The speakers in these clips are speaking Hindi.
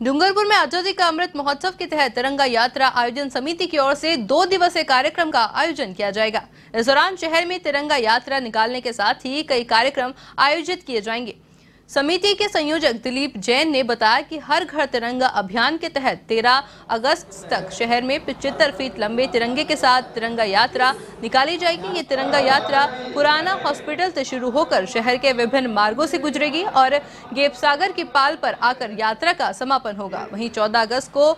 डूंगरपुर में आज़ादी का अमृत महोत्सव के तहत तिरंगा यात्रा आयोजन समिति की ओर से दो दिवसीय कार्यक्रम का आयोजन किया जाएगा। इस दौरान शहर में तिरंगा यात्रा निकालने के साथ ही कई कार्यक्रम आयोजित किए जाएँगे। समिति के संयोजक दिलीप जैन ने बताया कि हर घर तिरंगा अभियान के तहत 13 अगस्त तक शहर में पिचहत्तर फीट लंबे तिरंगे के साथ तिरंगा यात्रा निकाली जाएगी। ये तिरंगा यात्रा पुराना हॉस्पिटल से शुरू होकर शहर के विभिन्न मार्गों से गुजरेगी और गेपसागर की पाल पर आकर यात्रा का समापन होगा। वहीं 14 अगस्त को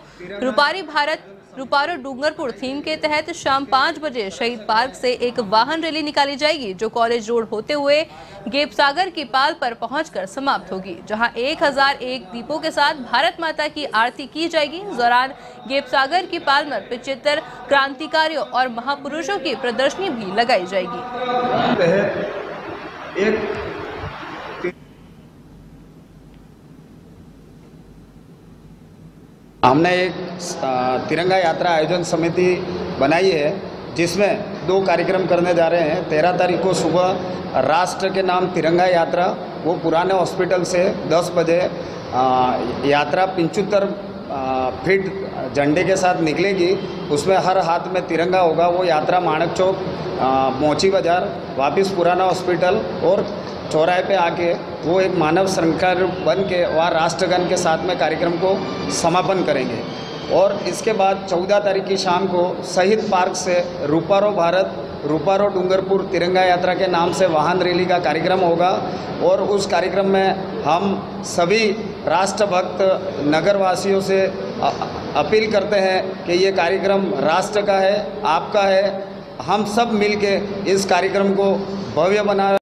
रूपारी भारत रूपारो डूंगरपुर थीम के तहत शाम पाँच बजे शहीद पार्क से एक वाहन रैली निकाली जाएगी, जो कॉलेज रोड होते हुए गेपसागर की पाल पर पहुंचकर समाप्त होगी, जहाँ 1001 दीपों के साथ भारत माता की आरती की जाएगी। दौरान गेपसागर की पाल में पिछहत्तर क्रांतिकारियों और महापुरुषों की प्रदर्शनी भी लगाई जाएगी। एक हमने एक तिरंगा यात्रा आयोजन समिति बनाई है, जिसमें दो कार्यक्रम करने जा रहे हैं। तेरह तारीख को सुबह राष्ट्र के नाम तिरंगा यात्रा, वो पुराने हॉस्पिटल से 10 बजे यात्रा पिंचुत्तर फीट झंडे के साथ निकलेगी। उसमें हर हाथ में तिरंगा होगा। वो यात्रा माणक चौक मोची बाज़ार, वापस पुराना हॉस्पिटल और चौराहे पे आके वो एक मानव श्रृंखला बन के वहाँ राष्ट्रगान के साथ में कार्यक्रम को समापन करेंगे। और इसके बाद चौदह तारीख की शाम को शहीद पार्क से रूपारो भारत, रूपारो डूंगरपुर तिरंगा यात्रा के नाम से वाहन रैली का कार्यक्रम होगा। और उस कार्यक्रम में हम सभी राष्ट्रभक्त नगरवासियों से अपील करते हैं कि ये कार्यक्रम राष्ट्र का है, आपका है। हम सब मिलके इस कार्यक्रम को भव्य बना